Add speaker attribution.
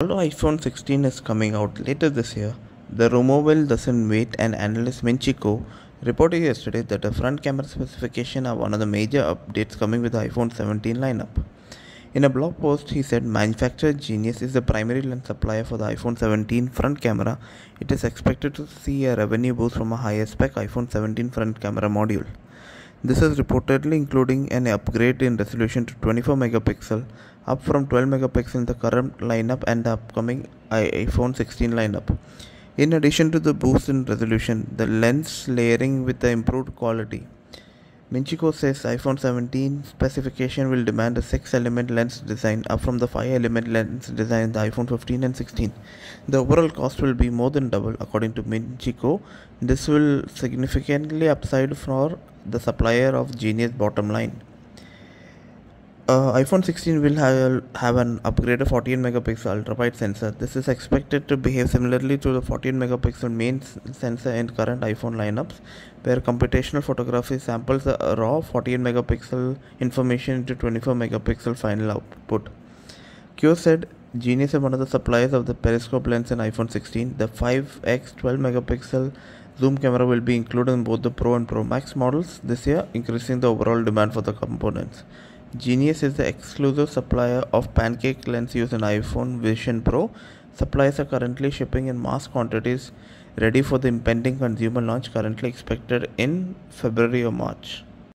Speaker 1: Although iPhone 16 is coming out later this year, the rumor will doesn't wait and analyst Ming-Chi Kuo reported yesterday that the front camera specification are one of the major updates coming with the iPhone 17 lineup. In a blog post, he said manufacturer Genius is the primary lens supplier for the iPhone 17 front camera. It is expected to see a revenue boost from a higher spec iPhone 17 front camera module. This is reportedly including an upgrade in resolution to 24 megapixel, up from 12 megapixel in the current lineup and the upcoming iPhone 16 lineup. In addition to the boost in resolution, the lens layering with the improved quality. Ming-Chi Kuo says iPhone 17 specification will demand a 6 element lens design up from the 5 element lens design in the iPhone 15 and 16. The overall cost will be more than double according to Ming-Chi Kuo. This will significantly upside for the supplier of Genius bottom line. Uh, iPhone 16 will have, have an upgraded 14 megapixel ultra wide sensor. This is expected to behave similarly to the 14 megapixel main sensor in current iPhone lineups, where computational photography samples raw 14 megapixel information into 24 megapixel final output. Kuo said Genius is one of the suppliers of the periscope lens in iPhone 16. The 5x 12 megapixel zoom camera will be included in both the Pro and Pro Max models this year, increasing the overall demand for the components. Genius is the exclusive supplier of pancake lens used in iPhone Vision Pro. Supplies are currently shipping in mass quantities ready for the impending consumer launch currently expected in February or March.